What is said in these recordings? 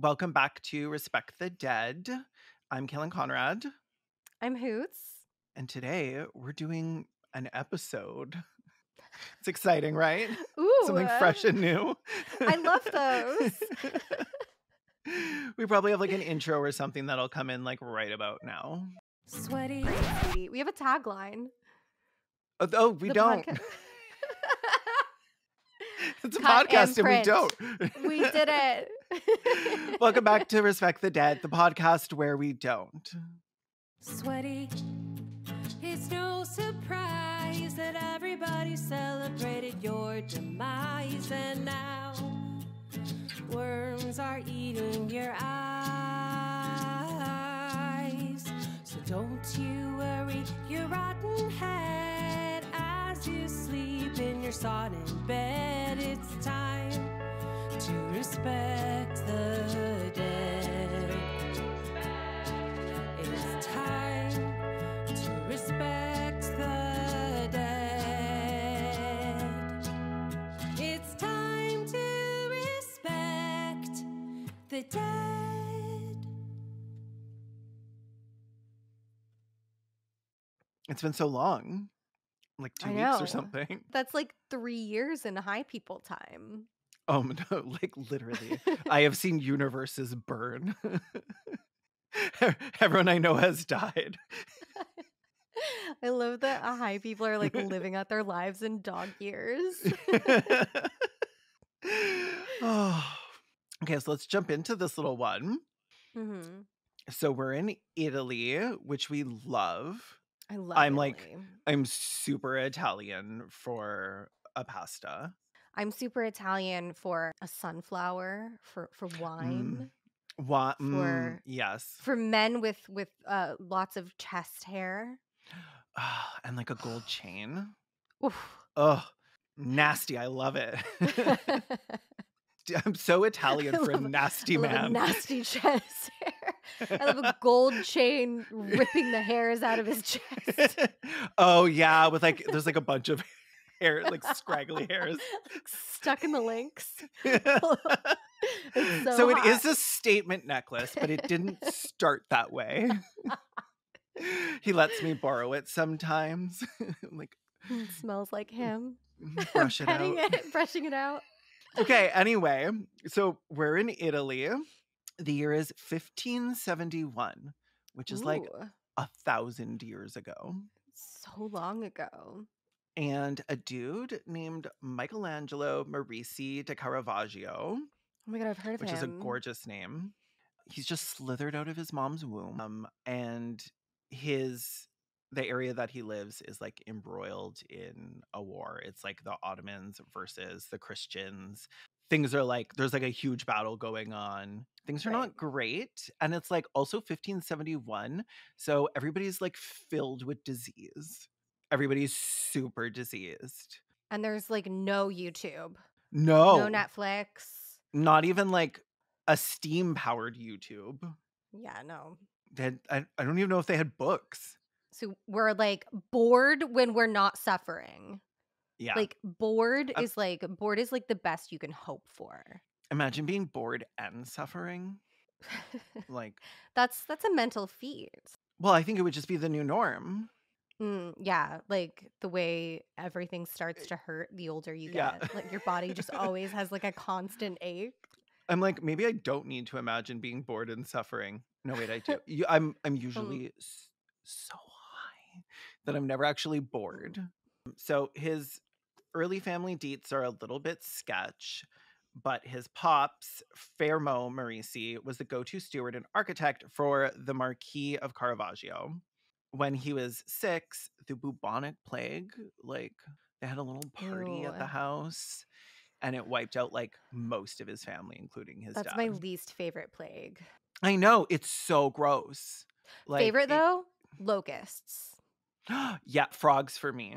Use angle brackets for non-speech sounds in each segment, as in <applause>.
Welcome back to Respect the Dead. I'm Caelan Conrad, I'm Hoots. and today we're doing an episode. <laughs> It's exciting, right? Ooh, Something uh, fresh and new. I love those. <laughs> we probably have like an intro or something that'll come in like right about now. Sweaty. We have a tagline. Oh, oh, we The don't. podca- <laughs> <laughs> it's a Cut and podcast and we don't. we did it. <laughs> Welcome back to Respect the Dead, the podcast where we don't. Sweaty. It's no surprise that everybody celebrated your demise, and now worms are eating your eyes. So don't you worry your rotten head as you sleep in your sodden bed. It's time to respect the dead. It's time to respect the dead. It's time to respect the dead. It's been so long. Like two weeks or something. <laughs> That's like three years in high people time. Oh <laughs> no, like literally. <laughs> I have seen universes burn. Everyone I know has died. I love that uh, high people are like living out their lives in dog years. oh. Okay, so let's jump into this little one. hmm So we're in Italy, which we love. I love. I'm like- I'm super Italian for a pasta. I'm super Italian for a sunflower for for wine. Wa- mm, For- yes. For men with with uh, lots of chest hair. Ah, and like a gold <sighs> chain. Oof. Oh, nasty. I love it. <laughs> <laughs> I'm so Italian <laughs> for a nasty I love a man. nasty <laughs> chest hair. I love a gold chain ripping the hairs out of his chest. <laughs> oh yeah, with like there's like a bunch of hair, like scraggly hairs. stuck in the links. so so it is a statement necklace, but it didn't start that way. he lets me borrow it sometimes. like It smells like him. brush it out. It, brushing it out. Okay, anyway, so we're in Italy. The year is 1571, which is like a thousand years ago. so long ago. And a dude named Michelangelo Merisi de Caravaggio, Oh my god, I've heard of which him. Which is a gorgeous name. He's just slithered out of his mom's womb. Um, and his the area that he lives is like embroiled in a war. It's like the Ottomans versus the Christians. Things are like there's like a huge battle going on. Things are Right. not great. And it's like also 1571. So everybody's like filled with disease. Everybody's super diseased. And there's like no YouTube, No. no Netflix. not even like a steam powered YouTube. Yeah, no. They had, I, I don't even know if they had books. So we're like bored when we're not suffering. Yeah. Like bored Um, is like bored is like the best you can hope for. Imagine being bored and suffering. Like, <laughs> that's that's a mental feat. well, I think it would just be the new norm. Mm, yeah, like the way everything starts to hurt the older you get. Yeah. Like your body just <laughs> always has like a constant ache. I'm like, maybe I don't need to imagine being bored and suffering. No, wait, I do. <laughs> You, I'm I'm usually s- so that I'm never actually bored. Mm-hmm. So his early family deets are a little bit sketch, but his pops, Fermo Merisi, was the go-to steward and architect for the Marquis of Caravaggio. When he was six, the bubonic plague, like they had a little party at the house and it wiped out like most of his family, including his That's dad. my least favorite plague. I know it's so gross. Like favorite it- though? Locusts. <gasps> yeah, frogs for me.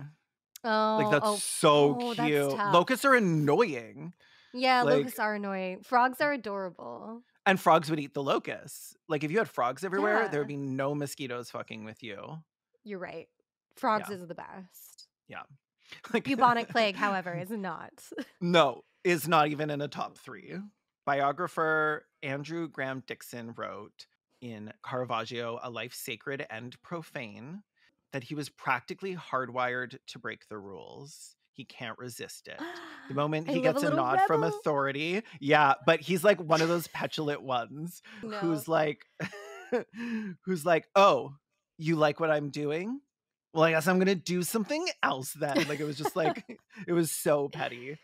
Oh, Like that's oh, so oh, that's cute. tough. Locusts are annoying, yeah, like- locusts are annoying. Frogs are adorable. and frogs would eat the locusts. Like if you had frogs everywhere, there would be no mosquitoes fucking with you. You're right. Frogs Yeah. is the best. Yeah. <laughs> Like Bubonic plague, <laughs> however, is not. <laughs> no, is not even in a top three. Biographer Andrew Graham Dixon wrote in Caravaggio, A Life Sacred and Profane, that he was practically hardwired to break the rules. He can't resist it. The <gasps> moment he gets a, little nod from authority, yeah, but he's like one of those petulant ones <laughs> No. who's like, <laughs> who's like, oh, you like what I'm doing? Well, I guess I'm gonna do something else then. Like it was just like <laughs> it was so petty.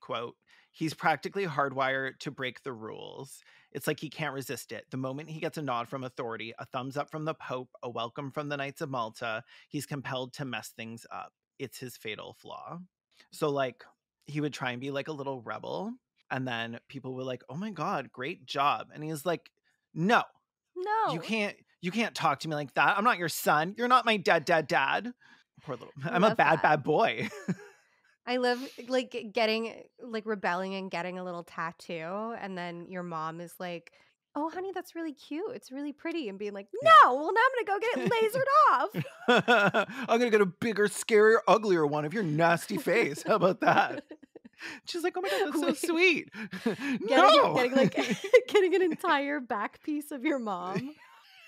Quote, he's practically hardwired to break the rules. It's like he can't resist it. The moment he gets a nod from authority, a thumbs up from the Pope, a welcome from the Knights of Malta, he's compelled to mess things up. It's his fatal flaw. So, like, he would try and be like a little rebel, and then people were like, oh my God, great job. And he's like, no, no. you can't you can't talk to me like that. I'm not your son. You're not my dead dad dad. Poor little <laughs> I I'm a bad that. bad boy. <laughs> I love like getting like rebelling and getting a little tattoo, and then your mom is like, "Oh, honey, that's really cute. It's really pretty," and being like, <laughs> "No, well, now I'm gonna go get it lasered off." <laughs> I'm gonna get a bigger, scarier, uglier one of your nasty face. How about that? <laughs> She's like, oh my god, that's so Wait. sweet. Getting, no, getting like getting an entire back piece of your mom.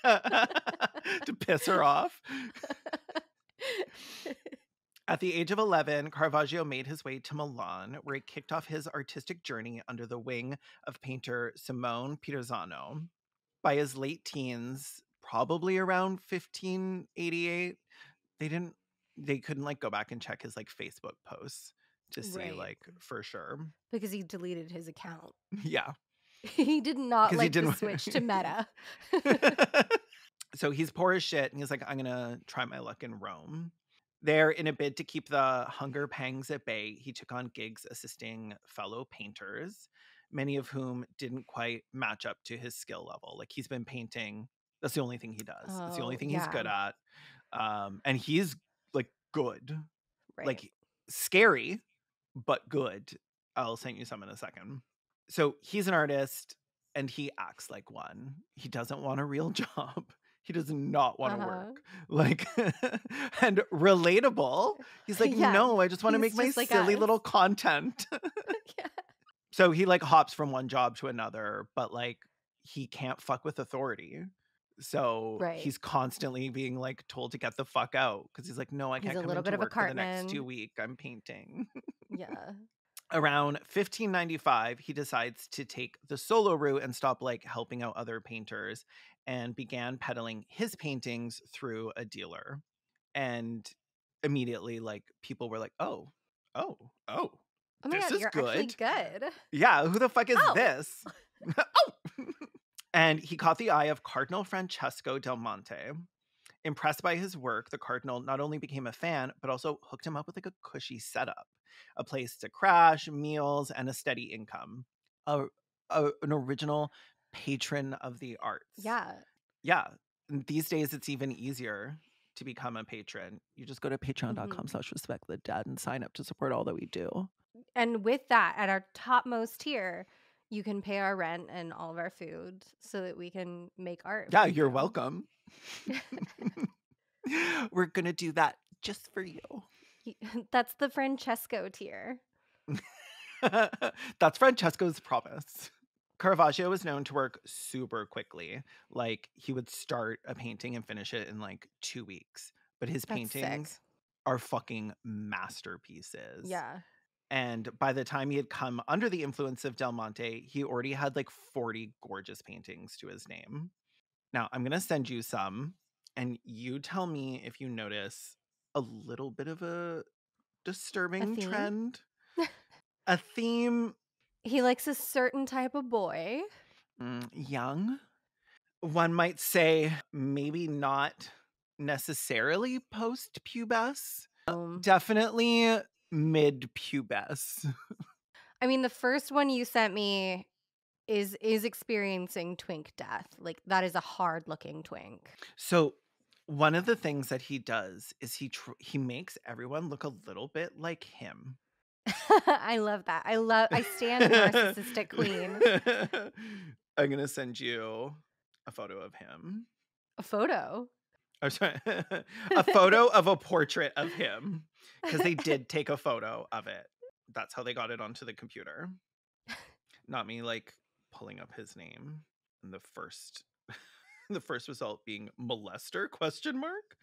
to piss her off. At the age of 11, Caravaggio made his way to Milan, where he kicked off his artistic journey under the wing of painter Simone Peterzano. By his late teens, probably around 1588, they didn't they couldn't like go back and check his like Facebook posts to see Right. like for sure. because he deleted his account. Yeah. <laughs> He did not like the didn't- switch to <laughs> Meta. <laughs> so he's poor as shit and he's like i'm gonna try my luck in rome there in a bid to keep the hunger pangs at bay he took on gigs assisting fellow painters many of whom didn't quite match up to his skill level like he's been painting that's the only thing he does it's the only Oh, thing he's good at um and he's like good Right. like scary but good i'll send you some in a second so he's an artist and he acts like one he doesn't want a real <laughs> job he does not want to Uh-huh. work <laughs> like <laughs> and relatable he's like Yeah, no i just want to make my like silly us." little content <laughs> yeah. so he like hops from one job to another but like he can't fuck with authority so Right. he's constantly being like told to get the fuck out because he's like no i can't a come little bit of a work for the next two week i'm painting Yeah. around 1595 he decides to take the solo route and stop like helping out other painters and began peddling his paintings through a dealer and immediately like people were like oh oh oh Oh This god, is good. good. yeah who the fuck is Oh. this <laughs> oh <laughs> and he caught the eye of cardinal francesco del monte impressed by his work the cardinal not only became a fan but also hooked him up with like a cushy setup a place to crash meals and a steady income a, a- an original patron of the arts Yeah. yeah these days it's even easier to become a patron you just go to patreon.com mm-hmm. slash respect the dead and sign up to support all that we do And with that, at our topmost tier, you can pay our rent and all of our food so that we can make art. yeah you're you. welcome <laughs> <laughs> we're gonna do that just for you <laughs> That's the Francesco tier. That's Francesco's promise. Caravaggio was known to work super quickly. Like he would start a painting and finish it in like two weeks. But his That's sick. paintings are fucking masterpieces. Yeah. And by the time he had come under the influence of Del Monte, he already had like 40 gorgeous paintings to his name. Now, I'm going to send you some, and you tell me if you notice a little bit of a disturbing theme? trend. <laughs> a theme He likes a certain type of boy. mm, young. One might say maybe not necessarily post pubes, Um, definitely mid pubes. <laughs> I mean, the first one you sent me is is experiencing twink death. Like that is a hard looking twink. So one of the things that he does is he tr- he makes everyone look a little bit like him. <laughs> I love that. I love. I stand a narcissistic queen. <laughs> I'm gonna send you a photo of him. A photo. I'm sorry, <laughs> a photo of a portrait of him because they did take a photo of it. That's how they got it onto the computer. Not me like pulling up his name and the first the first result being molester question mark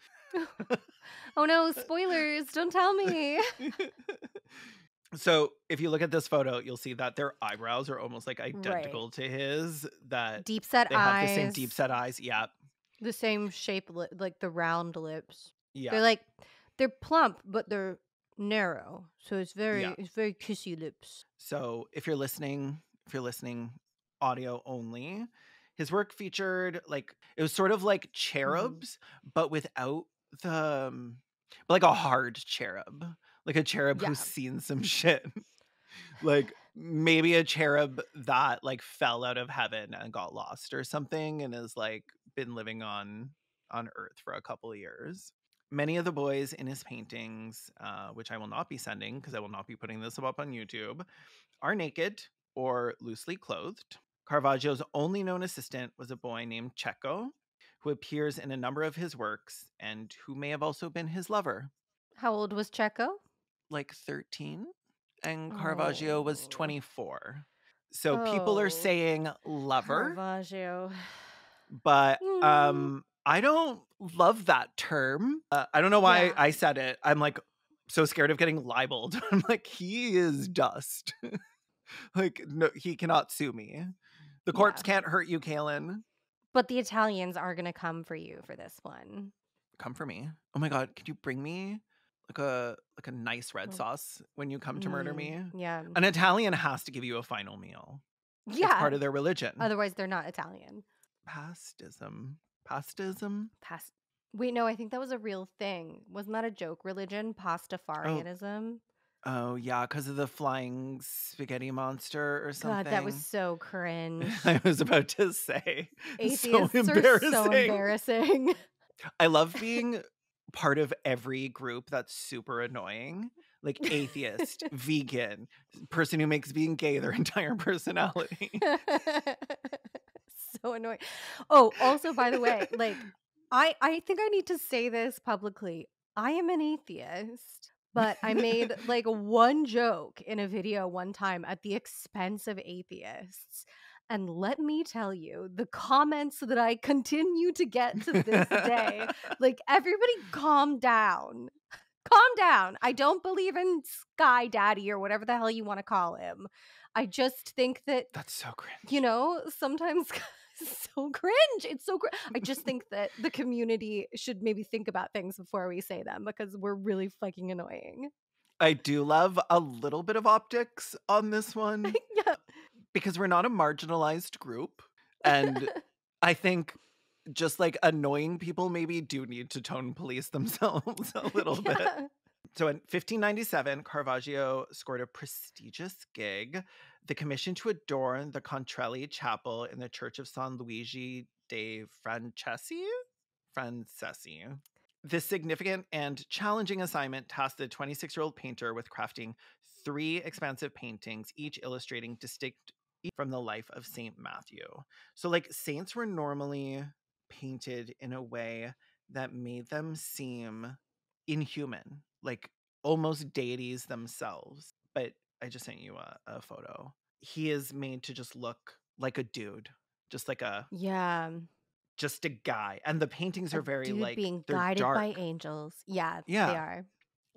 oh no, spoilers! Don't tell me. So if you look at this photo you'll see that their eyebrows are almost like identical to his that Deep set they have the same deep set eyes yeah The same shape, li- like the round lips. yeah They're like they're plump, but they're narrow. So it's very Yeah. it's very kissy lips. So if you're listening, if you're listening audio only, his work featured like it was sort of like cherubs, but without the um, but like a hard cherub. Like a cherub Yeah. who's seen some <laughs> shit. like maybe a cherub that like fell out of heaven and got lost or something and has like been living on on earth for a couple of years many of the boys in his paintings uh, which i will not be sending because i will not be putting this up on youtube are naked or loosely clothed caravaggio's only known assistant was a boy named cecco who appears in a number of his works and who may have also been his lover How old was Cecco? Like 13 and Caravaggio was Oh. 24. So people Oh, are saying lover, Caravaggio. but Mm. um I don't love that term. Uh, I don't know why Yeah. I said it. I'm like so scared of getting libeled. <laughs> I'm like he is dust. <laughs> like no he cannot sue me. The corpse Yeah. can't hurt you, Caelan. But the Italians are gonna come for you for this one. Come for me. Oh my god, could you bring me like a like a nice red Oh. sauce when you come to murder Mm, me? Yeah. An Italian has to give you a final meal. yeah. It's part of their religion. Otherwise, they're not Italian. Pastism. Pastism? Past. Wait, no, I think that was a real thing. Wasn't that a joke religion? Pastafarianism. Oh, yeah, because of the flying spaghetti monster or something. God, that was so <laughs> cringe. I was about to say. <laughs> Atheists so are embarrassing. so embarrassing. <laughs> I love being part of every group that's super annoying. Like atheist, <laughs> vegan, person who makes being gay their <laughs> entire personality. <laughs> so annoying. Oh, also by the way, like I I think I need to say this publicly. I am an atheist, but I made like one joke in a video one time at the expense of atheists. And let me tell you, the comments that I continue to get to this day, <laughs> like everybody calm down. Calm down. I don't believe in Sky Daddy or whatever the hell you want to call him. I just think that That's so cringe. you know, sometimes <laughs> so cringe. It's so cringe. I just think that the community should maybe think about things before we say them because we're really fucking annoying. I do love a little bit of optics on this <laughs> one. yeah. Because we're not a marginalized group and <laughs> i think just like annoying people maybe do need to tone police <laughs> themselves a little bit. So in 1597 caravaggio scored a prestigious gig. The commission to adorn the contarelli chapel in the church of san luigi de francesi? Francesi. This significant and challenging assignment tasked the 26 year old painter with crafting three expansive paintings, each illustrating distinct from the life of Saint Matthew. So, like, saints were normally painted in a way that made them seem inhuman, like almost deities themselves. But I just sent you a, a photo. He is made to just look like a dude, just like a Yeah. just a guy. And the paintings are very dude like being guided dark. by angels. Yeah, they Yeah. are.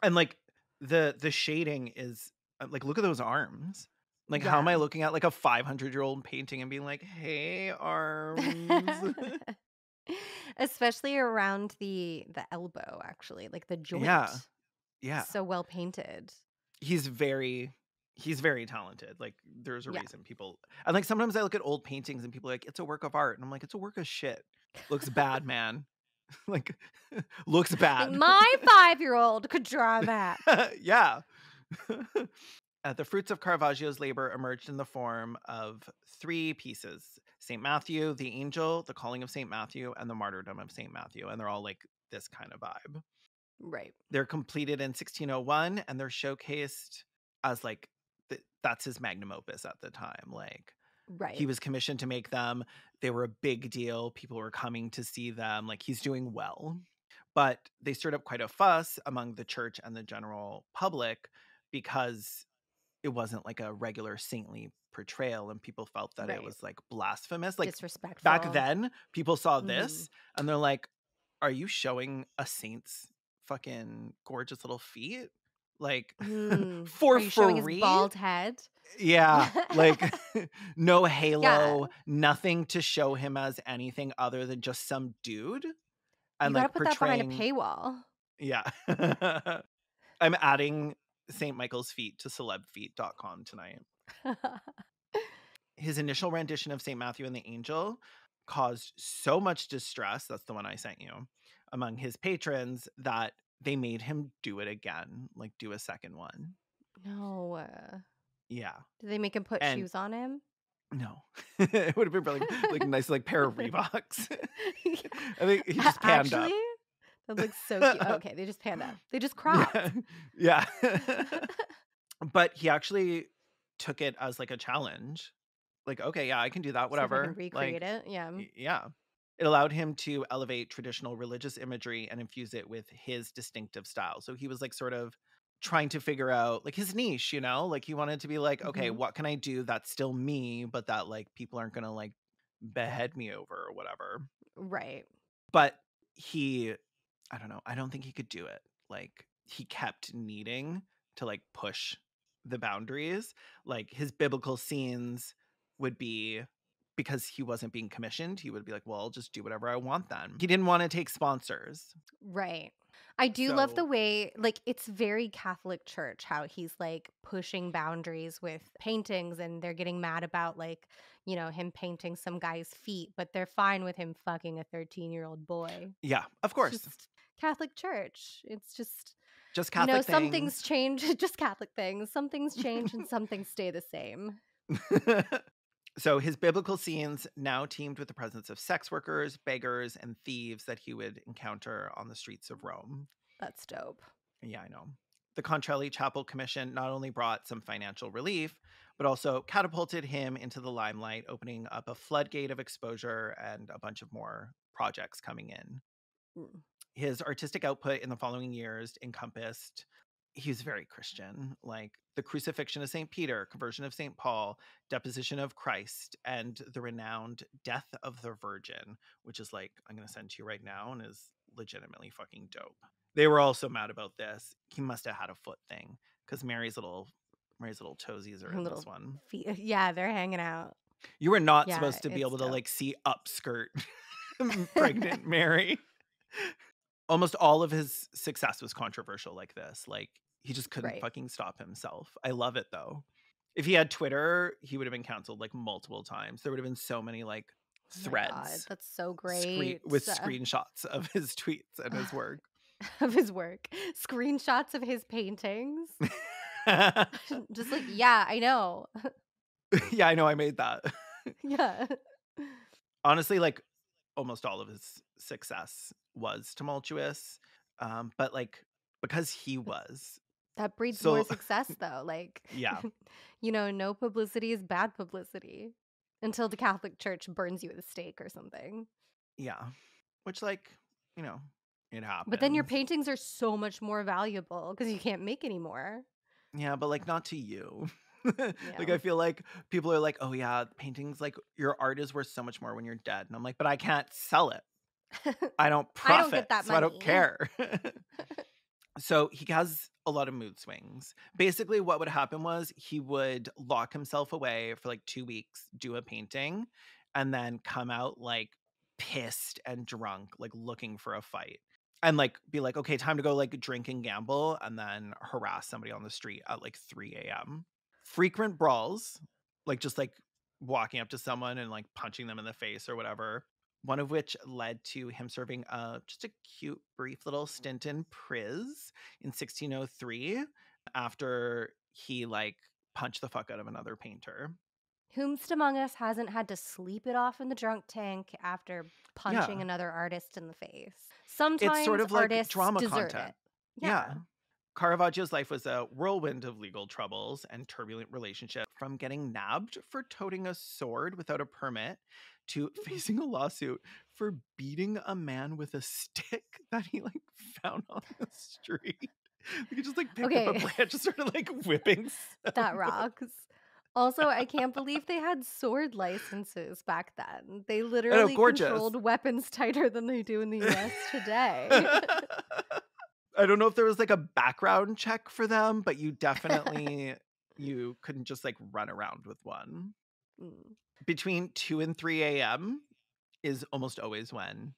and like the the shading is uh, like look at those arms like how am i looking at like a 500 year old painting and being like hey arms <laughs> Especially around the the elbow, actually, like the joint. Yeah. yeah So well painted. he's very he's very talented like there's a Yeah. reason people and like sometimes i look at old paintings and people are like it's a work of art and i'm like it's a work of shit looks bad man <laughs> like <laughs> looks Like, bad my five year old could draw that. yeah. Uh, the fruits of Caravaggio's labor emerged in the form of three pieces St. Matthew, the angel, the calling of St. Matthew, and the martyrdom of St. Matthew. And they're all like this kind of vibe. Right. They're completed in 1601 and they're showcased as like, th- that's his magnum opus at the time. Like, Right. he was commissioned to make them. They were a big deal. People were coming to see them. Like he's doing well. But they stirred up quite a fuss among the church and the general public because it wasn't like a regular saintly portrayal and people felt that it was like blasphemous. Like Disrespectful. back then, people saw Mhm. this and they're like, Are you showing a saint's fucking gorgeous little feet? Like <laughs> Mm. for Are you showing his free? bald head? Yeah, like <laughs> <laughs> no halo, nothing to show him as anything other than just some dude. And you like put that behind a paywall. Yeah. I'm adding St. Michael's feet to celebfeet.com tonight. <laughs> His initial rendition of St. Matthew and the Angel caused so much distress, that's the one I sent you, among his patrons that they made him do it again, like do a second one. no. Yeah. Did they make him put And- shoes on him? No. <laughs> it would have been really like a nice like pair of <laughs> Reeboks. I think he just panned Actually, up. That looks so cute. <laughs> Okay, they just panned up. They just cropped. <laughs> Yeah. <laughs> but he actually took it as like a challenge. Like, okay, yeah, I can do that, See if I whatever. can recreate it. Yeah. Yeah. It allowed him to elevate traditional religious imagery and infuse it with his distinctive style. So he was like sort of trying to figure out like his niche, you know? Like he wanted to be like, okay, Mhm. what can I do that's still me, but that like people aren't going to like behead me over or whatever. Right. But he I don't know, I don't think he could do it. Like he kept needing to like push the boundaries. Like his biblical scenes would be because he wasn't being commissioned, he would be like, "Well, I'll just do whatever I want then." He didn't want to take sponsors. Right. I do love the way, like, it's very Catholic Church how he's like pushing boundaries with paintings and they're getting mad about, like, you know, him painting some guy's feet, but they're fine with him fucking a 13 year old boy. Yeah, of course. just Catholic Church. It's just, Just Catholic. you know, some things. change, <laughs> just Catholic things. Some things change and <laughs> some things stay the same. so his biblical scenes now teamed with the presence of sex workers, beggars, and thieves that he would encounter on the streets of Rome. That's dope. Yeah, I know. The Contarelli Chapel Commission not only brought some financial relief, but also catapulted him into the limelight, opening up a floodgate of exposure and a bunch of more projects coming in. Mm. His artistic output in the following years encompassed he was very Christian, like the crucifixion of St. Peter, conversion of St. Paul, deposition of Christ, and the renowned death of the Virgin, which is like, I'm going to send to you right now and is legitimately fucking dope. They were also mad about this. He must have had a foot thing because Mary's little Mary's little toesies are in little this one. Feet. <laughs> Yeah, they're hanging out. You were not Yeah, supposed to be able to like see upskirt <laughs> <laughs> pregnant Mary. Almost all of his success was controversial like this. Like he just couldn't Right. fucking stop himself. I love it though. If he had Twitter, he would have been canceled like multiple times. There would have been so many like Oh God, threads that's so screen- great. with Uh, screenshots of his tweets and his <laughs> work. of his work, screenshots of his paintings. <laughs> <laughs> Just like, yeah, I know. yeah, I know I made that. yeah. honestly like almost all of his success was tumultuous um but like because he was That breeds more success though. Like, Yeah. <laughs> you know, no publicity is bad publicity until the Catholic Church burns you at the stake or something. yeah which like you know it happens But then your paintings are so much more valuable because you can't make any more. yeah but like not to you <laughs> like i feel like people are like oh yeah paintings like your art is worth so much more when you're dead and i'm like but i can't sell it <laughs> I don't I don't profit, get that so I don't <laughs> care. so he has a lot of mood swings. Basically, what would happen was he would lock himself away for like two weeks, do a painting, and then come out like pissed and drunk, like looking for a fight. And like be like, okay, time to go like drink and gamble, and then harass somebody on the street at like 3 a.m. Frequent brawls, like just like walking up to someone and like punching them in the face or whatever one of which led to him serving uh, just a cute, brief little stint in Pris in 1603 after he like punched the fuck out of another painter. Whomst among us hasn't had to sleep it off in the drunk tank after punching Yeah. another artist in the face? Sometimes it's sort of like drama content. it. Yeah. Caravaggio's life was a whirlwind of legal troubles and turbulent relationship from getting nabbed for toting a sword without a permit to <laughs> mm-hmm. facing a lawsuit for beating a man with a stick <laughs> that he like found on the street. He just like picked up Okay. a <laughs> branch and started like whipping. That rocks. Also, I can't believe they had sword licenses back then. They literally controlled weapons tighter than they do in the US today. I don't know if there was like a background check for them, but you <laughs> definitely you couldn't just like run around with one. Mm. Between 2 and 3 a.m. is almost always when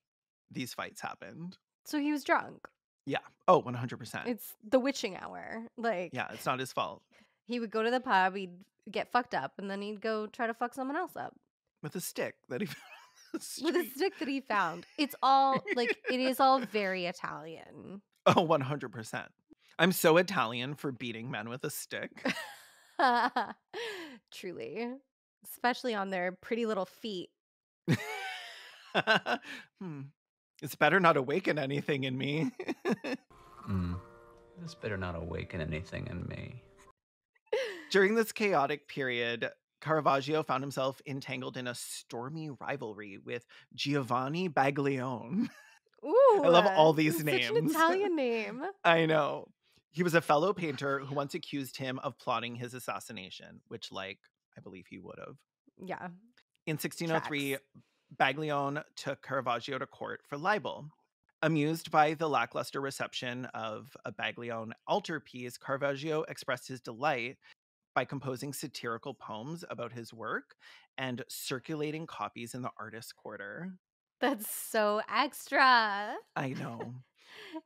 these fights happened. So he was drunk. Yeah. Oh, 100%. It's the witching hour. Like, yeah, it's not his fault. he would go to the pub, he'd get fucked up, and then he'd go try to fuck someone else up With a stick that he <laughs> found with a stick that he found. It's all like, it is all <laughs> very Italian. Oh, 100%. I'm so Italian for beating men with a stick. <laughs> Truly. Especially on their pretty little feet. <laughs> hmm. It's better not awaken anything in me. <laughs> Hmm. This better not awaken anything in me. During this chaotic period, Caravaggio found himself entangled in a stormy rivalry with Giovanni Baglione. Ooh. I love all these such names. an Italian <laughs> name. I know. He was a fellow painter who once accused him of plotting his assassination, which, like, I believe he would have. Yeah. In 1603, Tracks. Baglione took Caravaggio to court for libel. Amused by the lackluster reception of a Baglione altarpiece, Caravaggio expressed his delight by composing satirical poems about his work and circulating copies in the artist's quarter. That's so extra. I know. <laughs>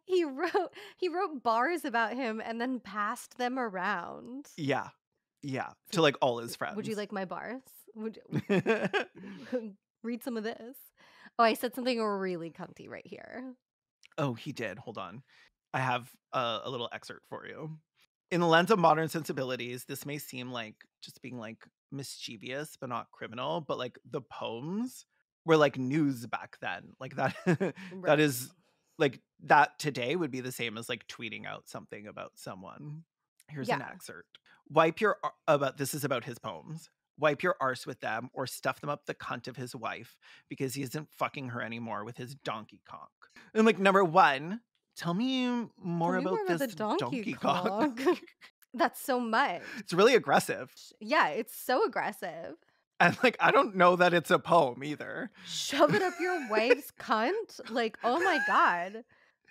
He wrote he wrote bars about him and then passed them around. yeah. Yeah. To like all his friends. Would you like my bars? Would <laughs> <laughs> read some of this? Oh, I said something really cunty right here. Oh, he did. Hold on. I have a, a little excerpt for you. In the lens of modern sensibilities, this may seem like just being like mischievous, but not criminal. But like the poems were like news back then. Like that, <laughs> that Right. is like that today would be the same as like tweeting out something about someone. Here's an excerpt. Wipe your ar- about this is about his poems. Wipe your arse with them or stuff them up the cunt of his wife because he isn't fucking her anymore with his donkey cock. And like number one, tell me more, Tell me about, more about this the donkey donkey, cock. cock. <laughs> That's so <laughs> much. it's really aggressive. Yeah, it's so aggressive. And like I don't know that it's a poem either. Shove it up your wife's cunt. Like, oh my god.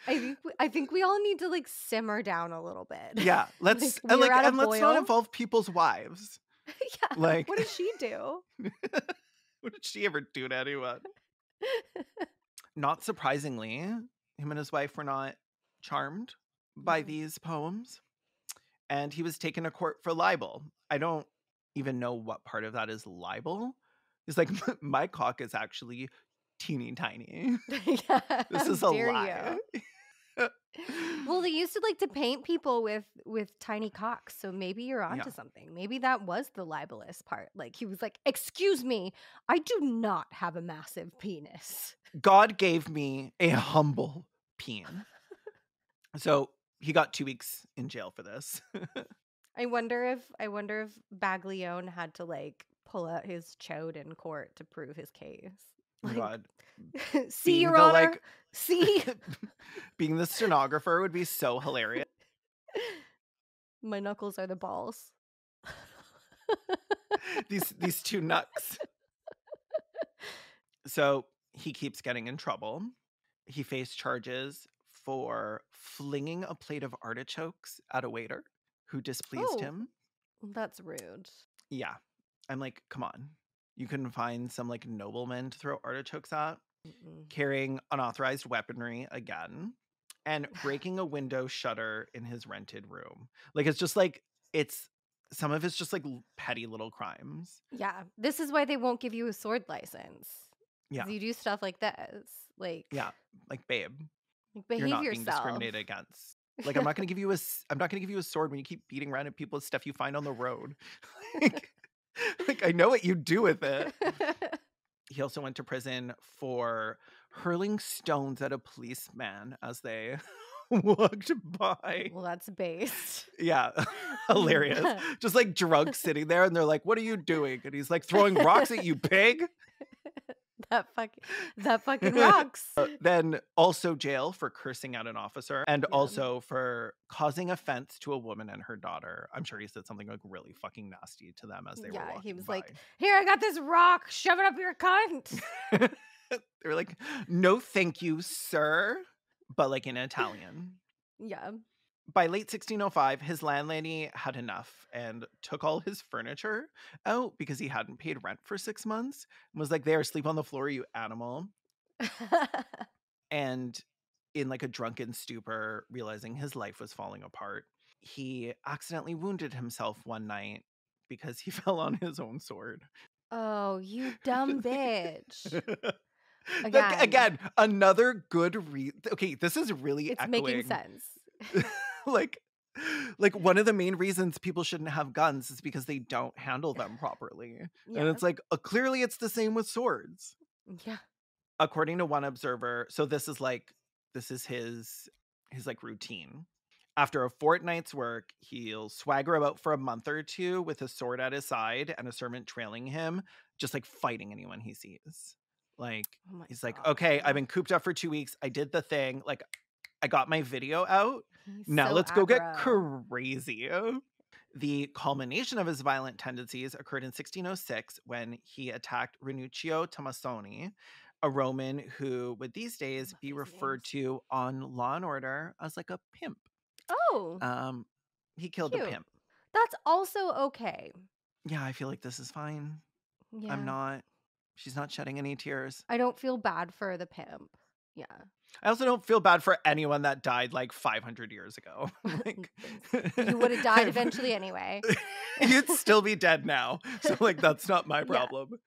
I think we- I think we all need to like simmer down a little bit. Yeah, <laughs> let's Like, and like and let's not involve people's wives. <laughs> yeah. Like What did she do? <laughs> what did she ever do to anyone? Not surprisingly, him and his wife were not charmed by Mhm. these poems. And he was taken to court for libel. I don't even know what part of that is libel. It's like, <laughs> my cock is actually teeny tiny. yeah. <laughs> <laughs> This is a lie. Well, they used to like to paint people with with tiny cocks, so maybe you're onto Yeah. something. Maybe that was the libelous part. Like he was like, "Excuse me, I do not have a massive penis." God gave me a humble peen. So he got two weeks in jail for this. I wonder if I wonder if Baglione had to like pull out his chode in court to prove his case. <laughs> Like, God. <laughs> see, Your the, Honor. like- <laughs> see, Being the stenographer would be so hilarious. my knuckles are the balls. these these two nuts. So he keeps getting in trouble. He faced charges for flinging a plate of artichokes at a waiter who displeased Oh. him. That's rude. Yeah. I'm like, come on. You can find some like nobleman to throw artichokes at, Mm-mm. carrying unauthorized weaponry again, and <sighs> breaking a window shutter in his rented room. Like it's just like it's some of it's just like petty little crimes. Yeah, this is why they won't give you a sword license. Yeah. you do stuff like this. Like, Yeah. Like, babe, like behave you're not being yourself. discriminated against. Like, I'm not gonna give you a, I'm not gonna give you a sword when you keep beating random people with stuff you find on the road. <laughs> like, like, I know what you do with it. <laughs> He also went to prison for hurling stones at a policeman as they <laughs> walked by. well, that's based. Yeah, hilarious. Just like drunk sitting there, and they're like, "What are you doing?" And he's like, "Throwing rocks at you, pig." That fucking that <laughs> fucking rocks. Uh, then also jail for cursing at an officer and Yeah. also for causing offense to a woman and her daughter. I'm sure he said something like really fucking nasty to them as they Yeah, were walking he was by. like, Here, I got this rock. Shove it up your cunt. <laughs> they were like, "No, thank you, sir," but like in Italian. <laughs> yeah. By late 1605, his landlady had enough and took all his furniture out because he hadn't paid rent for six months and was like, There, sleep on the floor, you animal. <laughs> And in like a drunken stupor, realizing his life was falling apart, he accidentally wounded himself one night because he <laughs> fell on his own sword. oh, you <laughs> dumb bitch. Like, Again. again, another good reason. Okay, this is really It's echoing, making sense. Like, like one of the main reasons people shouldn't have guns is because they don't handle them properly, Yeah. and it's like uh, clearly it's the same with swords. yeah. according to one observer so this is like this is his his like routine after a fortnight's work he'll swagger about for a month or two with a sword at his side and a servant trailing him just like fighting anyone he sees like Oh he's like okay i've been cooped up for two weeks i did the thing like i got my video out He's now so let's go get crazy. The culmination of his violent tendencies occurred in 1606 when he attacked Ranuccio Tomassoni, a Roman who would these days be referred names. to on Law and Order as like a pimp. Oh, Um, he killed Cute. a pimp. that's also okay. Yeah, I feel like this is fine. Yeah. I'm not. She's not shedding any tears. I don't feel bad for the pimp. Yeah. I also don't feel bad for anyone that died like 500 years ago. <laughs> <laughs> like, You would have <laughs> died eventually anyway. You'd still be dead now. So like that's not my Yeah. problem.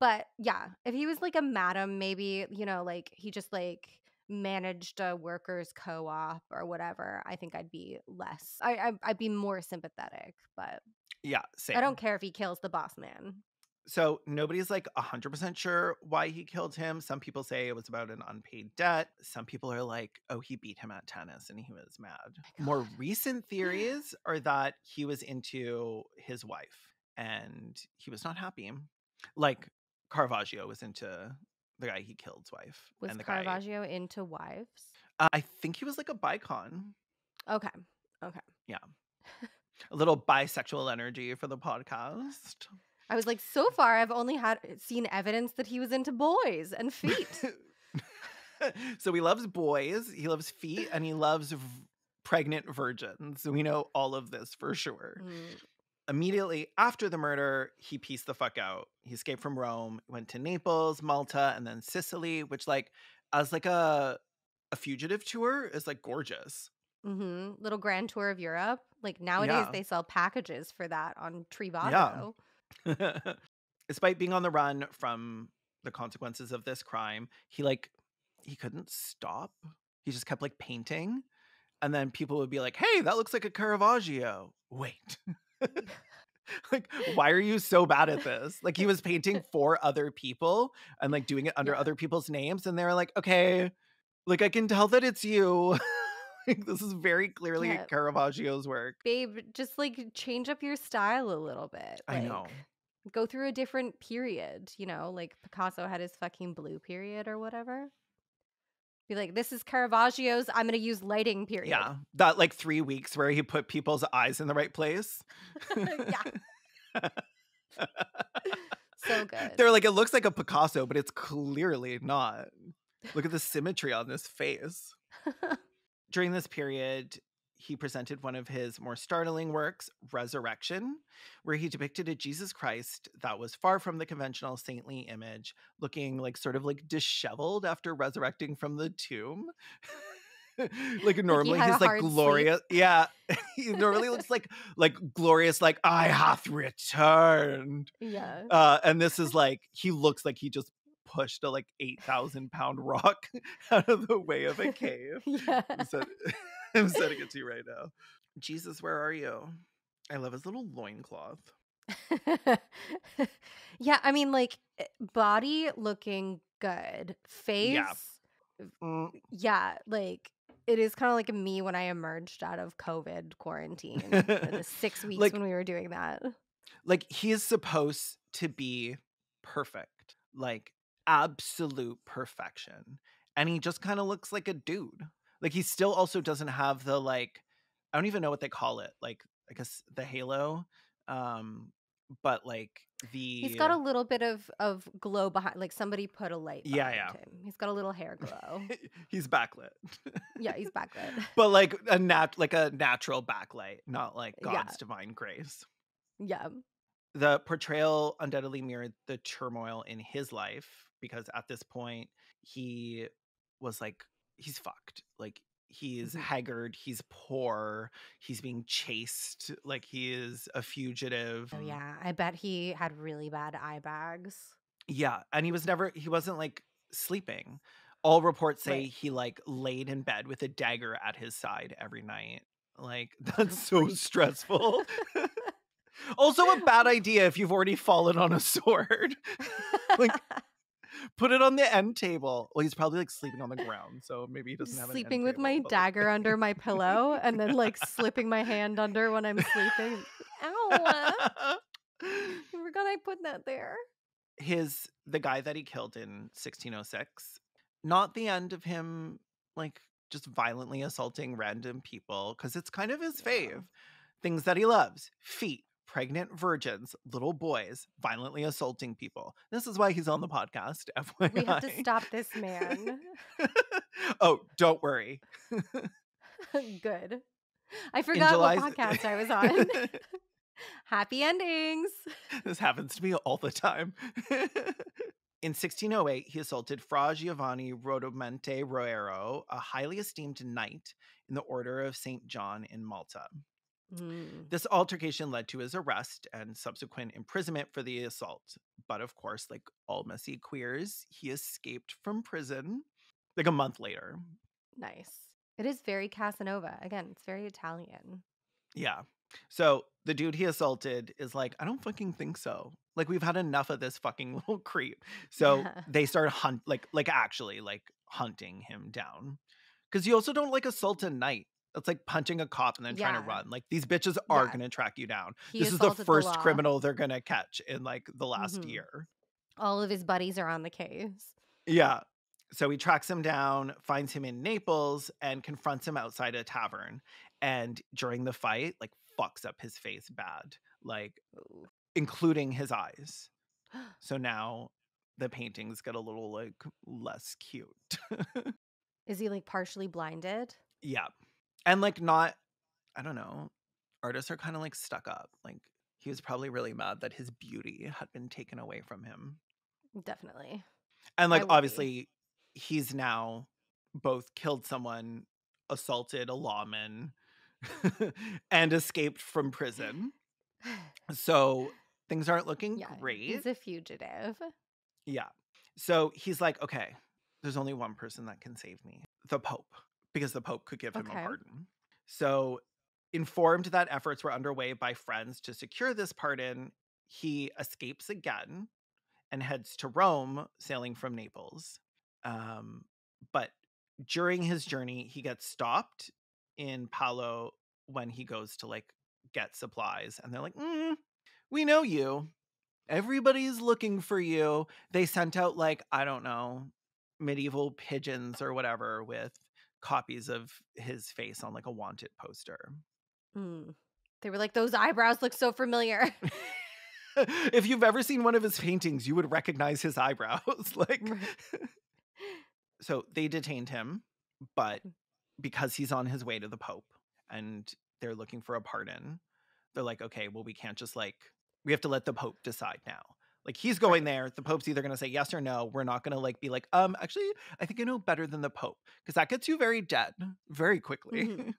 But yeah, if he was like a madam, maybe, you know, like he just like managed a workers co-op or whatever, I think I'd be less I, I I'd be more sympathetic, but Yeah, same. I don't care if he kills the boss man. So nobody's like 100% sure why he killed him. Some people say it was about an unpaid debt. Some people are like, oh, he beat him at tennis and he was mad. More recent theories are that he was into his wife and he was not happy. Like Caravaggio was into the guy he killed's wife. Was and the guy, Caravaggio into wives? uh, I think he was like a bicon. Okay. Okay. Yeah. <laughs> a little bisexual energy for the podcast. I was like, so far I've only had seen evidence that he was into boys and feet. <laughs> so he loves boys, he loves feet, and he loves v- pregnant virgins. We know all of this for sure. Mm, Immediately after the murder, he pieced the fuck out. He escaped from Rome, went to Naples, Malta, and then Sicily, which like as like a a fugitive tour is like gorgeous. hmm Little grand tour of Europe. Like nowadays Yeah. they sell packages for that on Trivago. <laughs> Despite being on the run from the consequences of this crime, he like he couldn't stop. He just kept like painting. And then people would be like, "Hey, that looks like a Caravaggio." Wait. <laughs> <laughs> like why are you so bad at this? Like he was painting for other people and like doing it under Yeah. other people's names and they were like, "Okay, like I can tell that it's you." Like <laughs> this is very clearly Yeah. Caravaggio's work. Babe, just like change up your style a little bit. I know. Go through a different period, you know, like Picasso had his fucking blue period or whatever. Be like, this is Caravaggio's. I'm gonna use lighting period. Yeah, that like three weeks where he put people's eyes in the right place. <laughs> yeah. <laughs> So good. They're like, it looks like a Picasso, but it's clearly not. Look at the symmetry on this face. During this period, he presented one of his more startling works, Resurrection, where he depicted a Jesus Christ that was far from the conventional saintly image, looking like sort of like disheveled after resurrecting from the tomb. <laughs> like normally a he's like hard sleep. glorious. Yeah. <laughs> he normally looks like like glorious, like I hath returned. yeah. Uh, and this is like he looks like he just pushed a like eight thousand pound rock <laughs> out of the way of a cave. <laughs> yeah. I'm, set- <laughs> I'm setting it to you right now. Jesus, where are you? I love his little loincloth. yeah, I mean, like eh, body looking good, face. Mm, Yeah, like it is kind of like me when I emerged out of COVID quarantine. the six weeks Like- when we were doing that. like he is supposed to be perfect. Like absolute perfection. And he just kind of looks like a dude. Like he still also doesn't have the like I don't even know what they call it. Like I guess the halo. Um but like the He's got a little bit of of glow behind, like somebody put a light. Yeah, behind yeah. Him. He's got a little hair <laughs> glow. he's backlit. yeah, <laughs> he's backlit. but like <laughs> a nat like a natural backlight, not like Yeah. God's divine grace. Yeah. The portrayal undoubtedly mirrored the turmoil in his life because at this point he was like he's fucked. Like he's Mhm. haggard, he's poor, he's being chased, like he is a fugitive. Oh yeah, I bet he had really bad eye bags. Yeah, and he was never he wasn't like sleeping. All reports say Right. he like laid in bed with a dagger at his side every night. Like <laughs> that's so stressful. <laughs> <laughs> also a bad idea if you've already fallen on a sword. Like, Put it on the end table. Well, he's probably like sleeping on the ground, so maybe he doesn't have sleeping with my table, but, like- dagger under my pillow <laughs> and then like slipping my hand under when I'm sleeping. Ow! <laughs> I forgot I put that there. his the guy that he killed in 1606 not the end of him like just violently assaulting random people because it's kind of his Yeah. fave things that he loves feet pregnant virgins little boys violently assaulting people this is why he's on the podcast FYI. <laughs> We have to stop this man. <laughs> oh don't worry <laughs> Good. I forgot July- what podcast I was on. Happy endings. this happens to me all the time. In 1608, he assaulted Fra Giovanni Rodomonte Roero, a highly esteemed knight in the Order of St. John in Malta. Mm. This altercation led to his arrest and subsequent imprisonment for the assault. But of course, like all messy queers, he escaped from prison like a month later. Nice. It is very Casanova. Again, it's very Italian. Yeah. So the dude he assaulted is like, I don't fucking think so. Like we've had enough of this fucking <laughs> little creep. So Yeah. they start hunt like like actually like hunting him down. Cause you also don't like assault a knight. That's like punching a cop and then trying to run. Like these bitches are Yeah. gonna track you down. He this is the first law. criminal they're gonna catch in like the last Mhm. year. All of his buddies are on the case. Yeah. So he tracks him down, finds him in Naples, and confronts him outside a tavern. And during the fight, like fucks up his face bad, like Ooh. including his eyes. <gasps> So now the paintings get a little like less cute. <laughs> Is he like partially blinded? yeah. And like not, I don't know, artists are kind of like stuck up. Like he was probably really mad that his beauty had been taken away from him. Definitely. And like would be. obviously he's now both killed someone, assaulted a lawman, <laughs> and escaped from prison. So things aren't looking yeah. great. He's a fugitive. Yeah. So he's like, okay, there's only one person that can save me the Pope, because the Pope could give him Okay. a pardon. So, informed that efforts were underway by friends to secure this pardon, he escapes again and heads to Rome, sailing from Naples. Um, but during his journey, he gets stopped in Palo when he goes to like get supplies, and they're like, "Mm, "We know you. Everybody's looking for you." They sent out like I don't know medieval pigeons or whatever with copies of his face on like a wanted poster. Mm. They were like, those eyebrows look so familiar. <laughs> if you've ever seen one of his paintings, you would recognize his eyebrows. <laughs> like <laughs> so they detained him, but because he's on his way to the Pope and they're looking for a pardon, they're like, okay, well, we can't just like we have to let the Pope decide now. Like he's going there, the Pope's either gonna say yes or no. We're not gonna like be like, um, actually, I think I know better than the Pope because that gets you very dead very quickly. Mhm.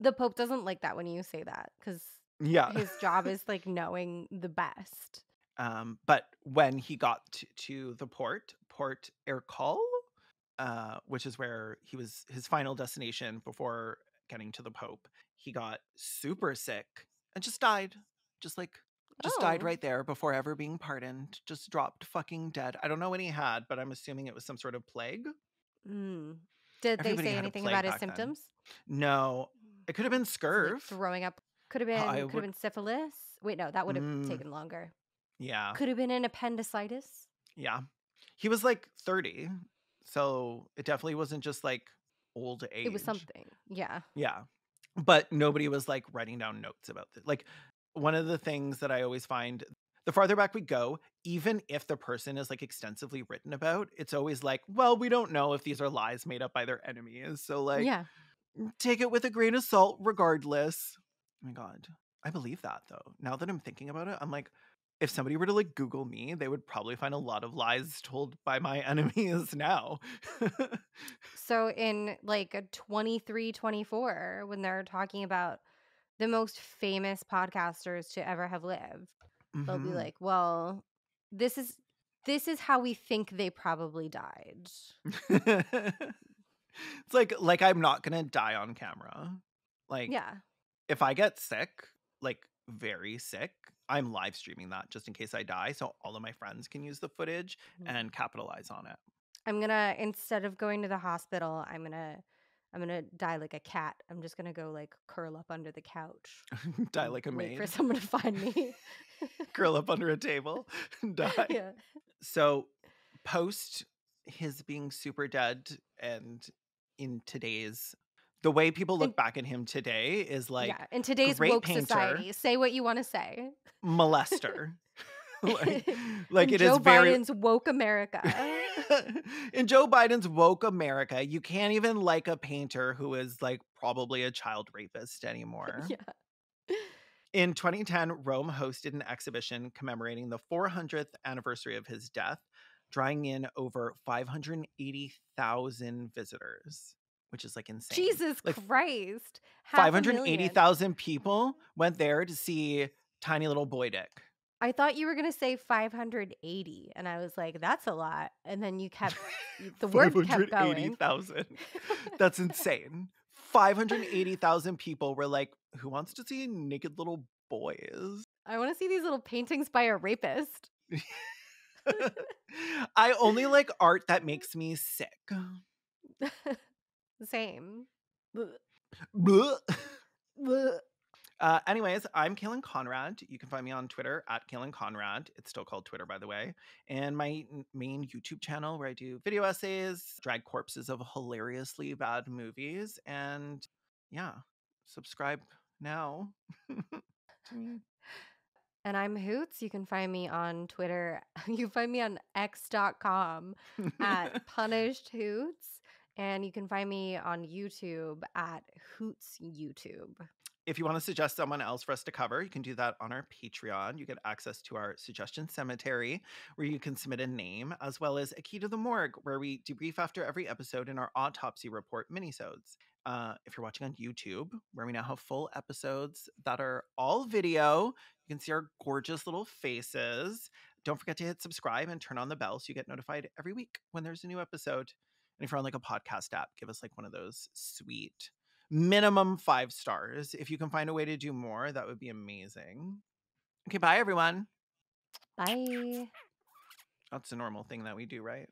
the Pope doesn't like that when you say that because yeah. his job is like knowing the best. Um, but when he got to, to the port, Port Ercole, uh, which is where he was his final destination before getting to the Pope, he got super sick and just died. Just like just died Oh. right there before ever being pardoned. Just dropped fucking dead. I don't know what he had, but I'm assuming it was some sort of plague. Mm. Did they say anything about his back then. symptoms? No, it could have been Was he, scurf. like, throwing up. Could have been. I could have been syphilis. Wait, no, that would have Mm. taken longer. yeah, Could have been an appendicitis. yeah. he was like 30. So it definitely wasn't just like old age. It was something. Yeah. Yeah. But nobody was like writing down notes about it. Like one of the things that I always find the farther back we go, even if the person is like extensively written about, it's always like, well, we don't know if these are lies made up by their enemies. So like yeah. Mm, take it with a grain of salt regardless. Oh my god. I believe that though. Now that I'm thinking about it, I'm like if somebody were to like Google me, they would probably find a lot of lies told by my <laughs> enemies now. So in like a 23, 24, when they're talking about the most famous podcasters to ever have lived, they'll be Mhm. like, well, this is this is how we think they probably died. <laughs> it's like like I'm not gonna die on camera. Like Yeah. if I get sick, like very sick, I'm live streaming that just in case I die, so all of my friends can use the footage Mhm. and capitalize on it. I'm gonna instead of going to the hospital, I'm gonna I'm gonna die like a cat. I'm just gonna go like curl up under the couch. <laughs> die like a wait for someone to find me. <laughs> curl up under a table, and <laughs> die. yeah. So post his being super dead and in today's the way people look And- back at him today is like yeah. In today's great woke painter. society, say what you want to say. molester. <laughs> like <laughs> like it Joe is very Biden's woke America. <laughs> in Joe Biden's woke America, you can't even like a painter who is like probably a child rapist anymore. yeah. In 2010, Rome hosted an exhibition commemorating the 400th anniversary of his death, drawing in over 580,000 visitors, which is like insane. Jesus Like, Christ. Half a million. 580,000 people went there to see tiny little boy dick. I thought you were gonna say 580, and I was like, "That's a lot." And then you kept the word kept going. 580,000. <laughs> <laughs> That's insane. 580,000 people were like, who wants to see naked little boys? I want to see these little paintings by a rapist. <laughs> I only like art that makes me sick. Same. Blech. Uh, anyways, I'm Caelan Conrad. You can find me on Twitter at Caelan Conrad. It's still called Twitter, by the way. And my main YouTube channel where I do video essays, drag corpses of hilariously bad movies. And yeah, subscribe now. <laughs> to me. And I'm Hoots. You can find me on Twitter. <laughs> You can find me on x.com at <laughs> punished hoots. And you can find me on YouTube at Hoots YouTube. If you want to suggest someone else for us to cover, you can do that on our Patreon. You get access to our suggestion cemetery, where you can submit a name, as well as a key to the morgue, where we debrief after every episode in our autopsy report minisodes. Uh, if you're watching on YouTube, where we now have full episodes that are all video, you can see our gorgeous little faces. Don't forget to hit subscribe and turn on the bell so you get notified every week when there's a new episode. And if you're on like a podcast app, give us like one of those sweet minimum five stars. If you can find a way to do more, that would be amazing. Okay, bye everyone. Bye. That's a normal thing that we do, right?